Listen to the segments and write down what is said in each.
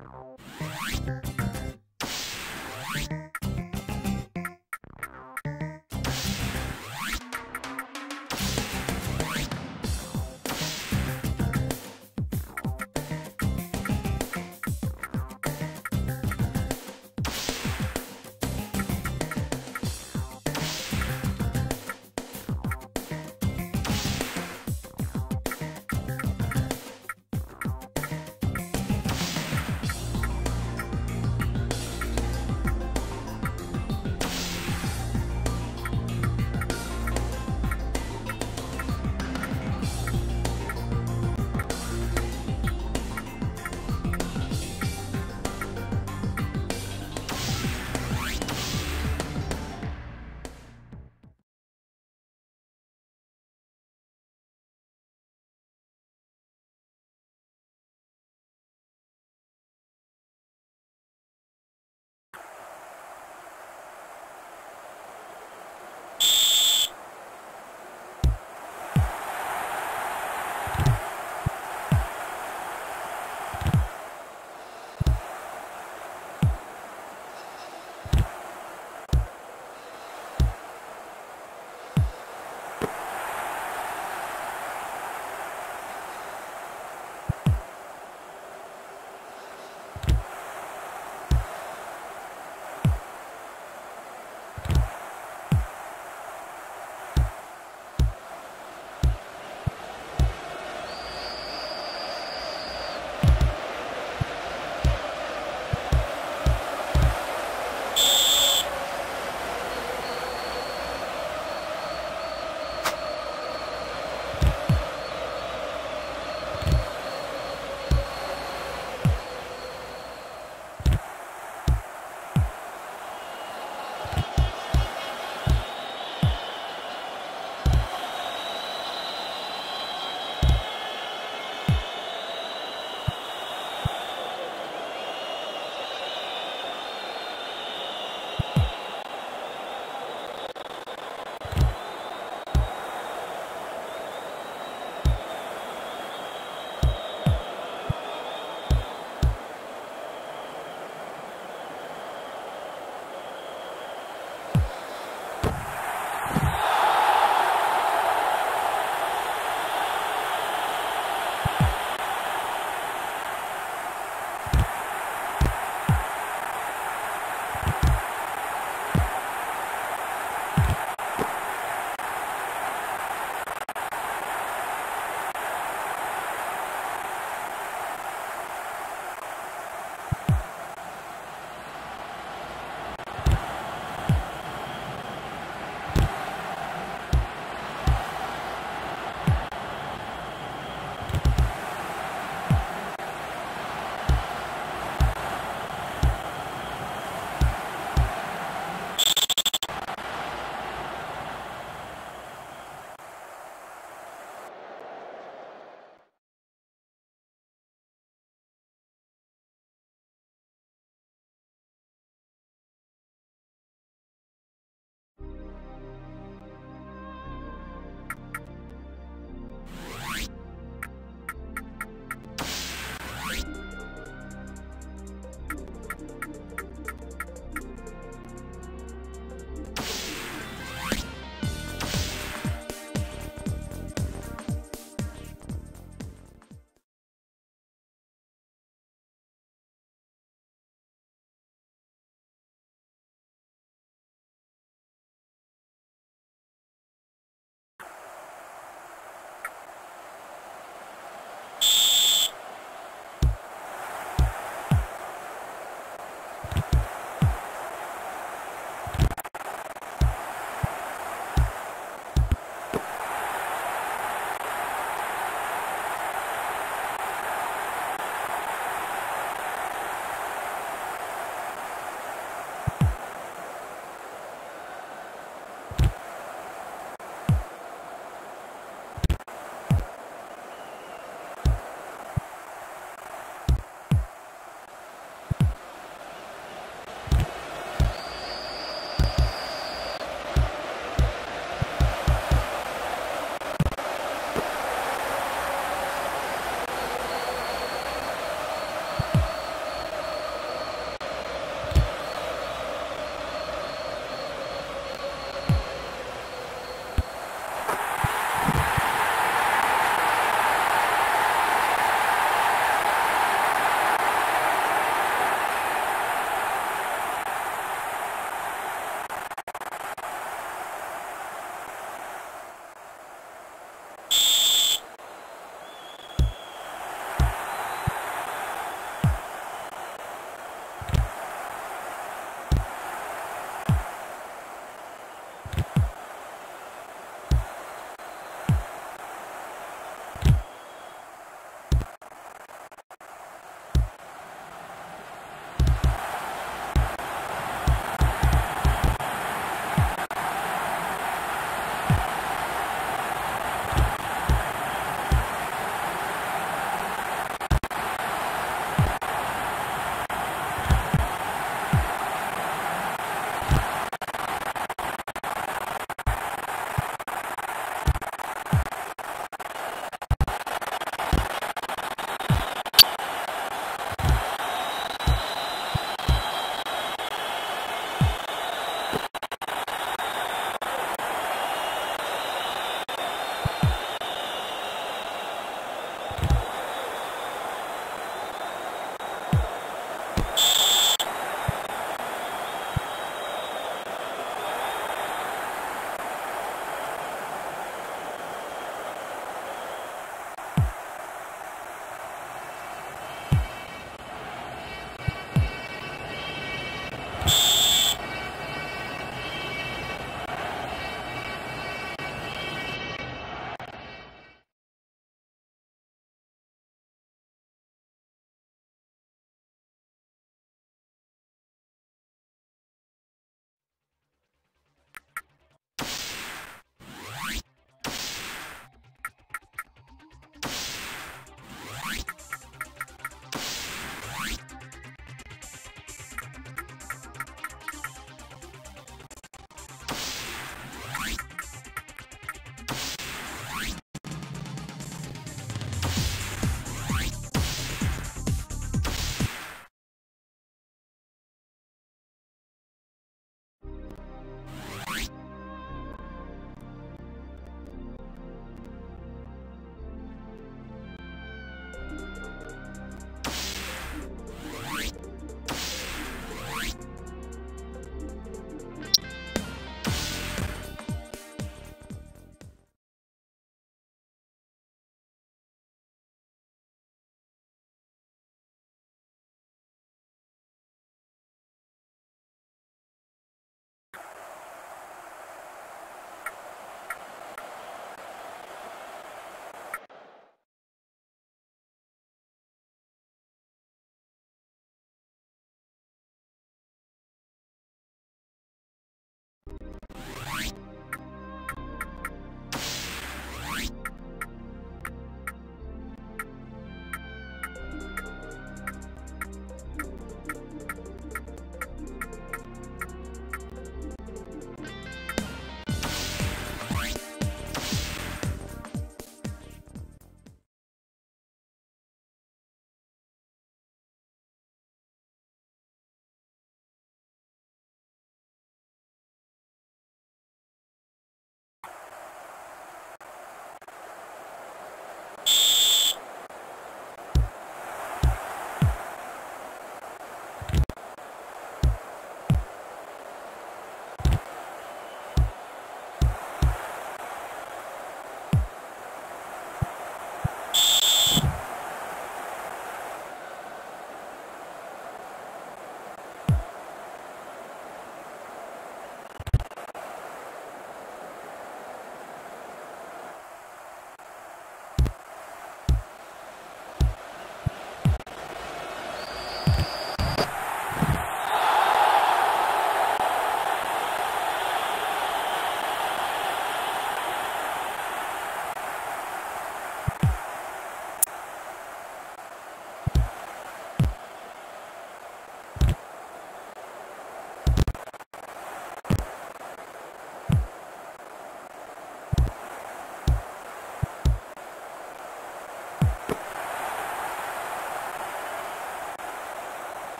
you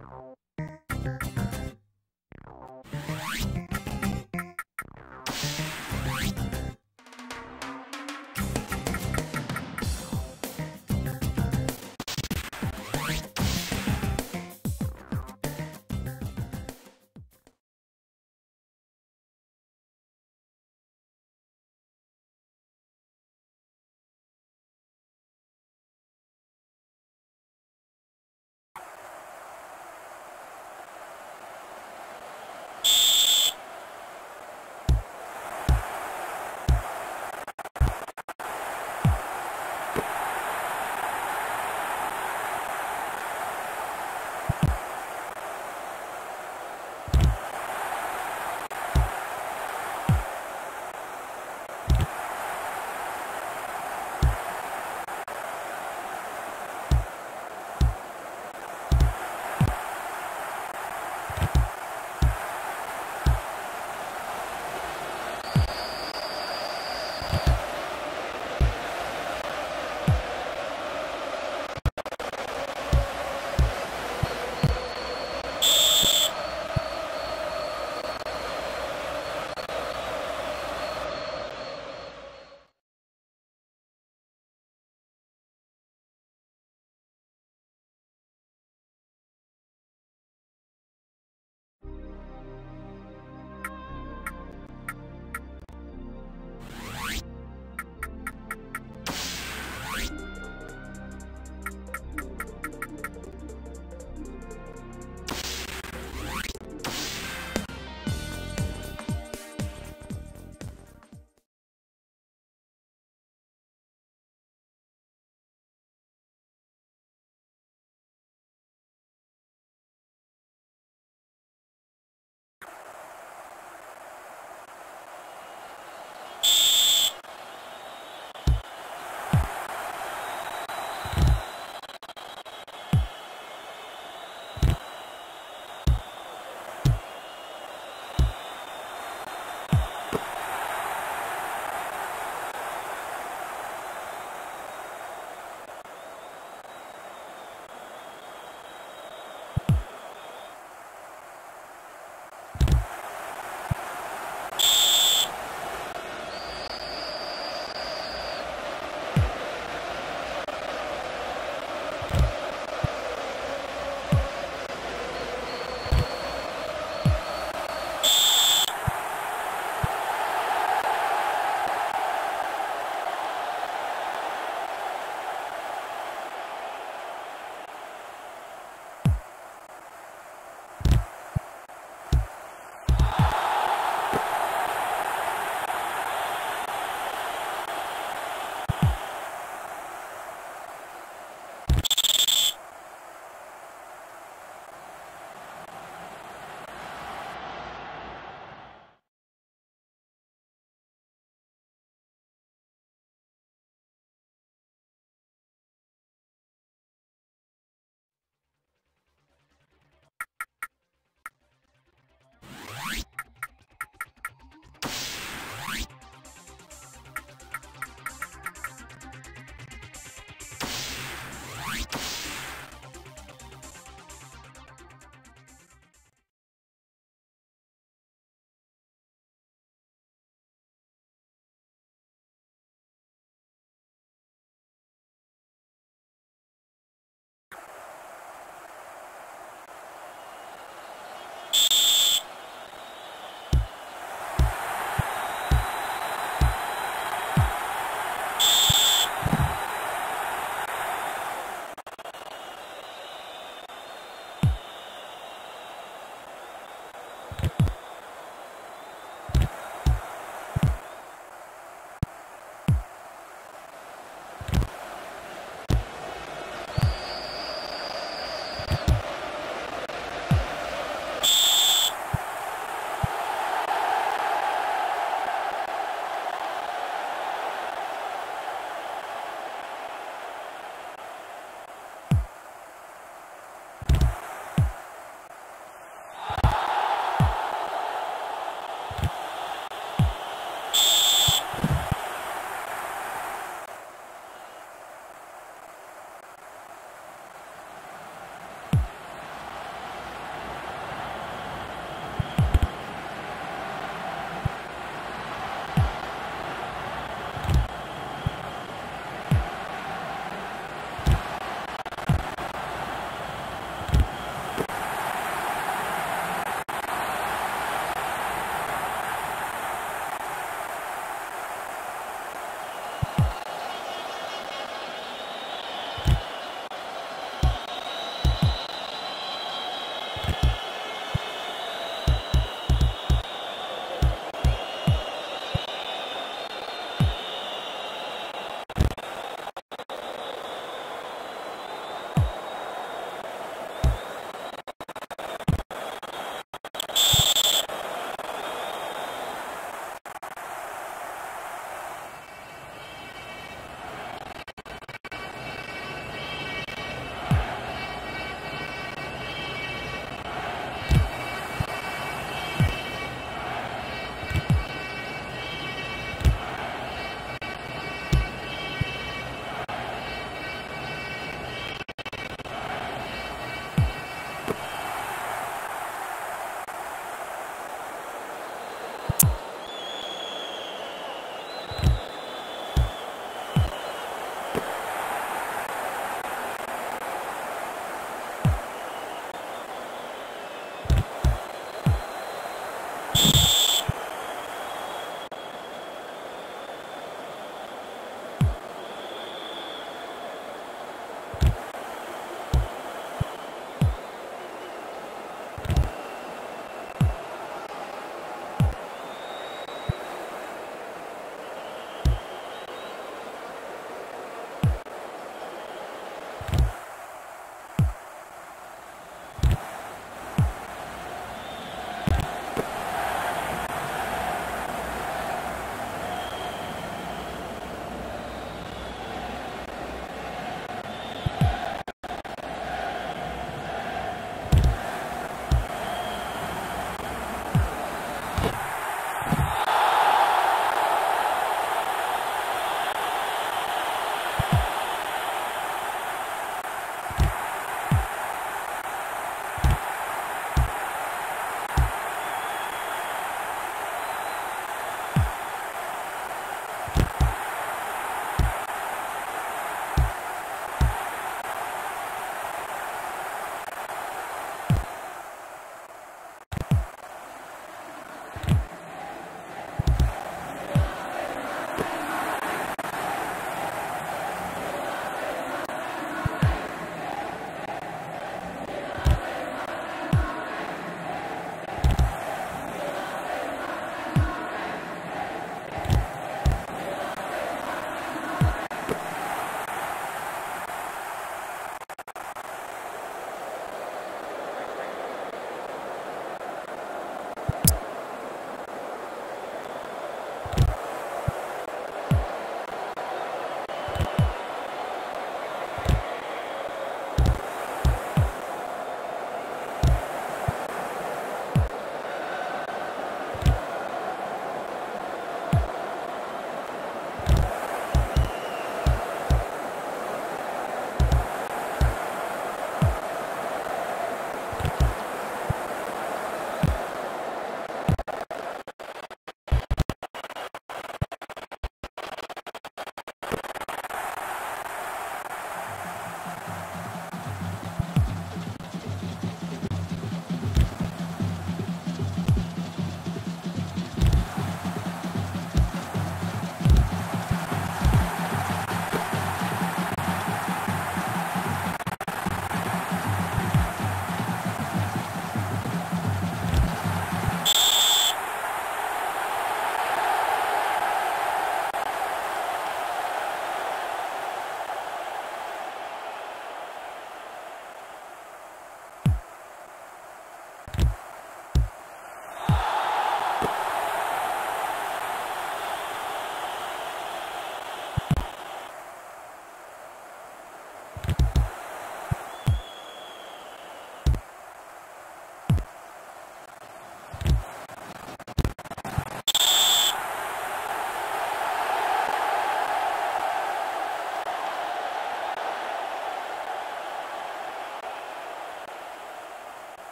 you